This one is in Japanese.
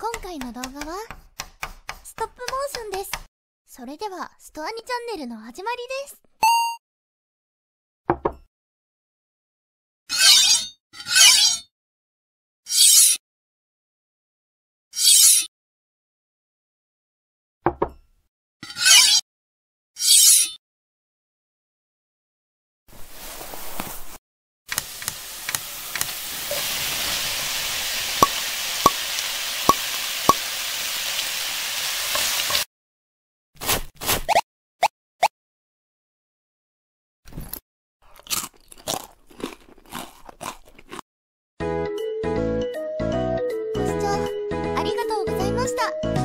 今回の動画はストップモーションです。それではストアニチャンネルの始まりです。した。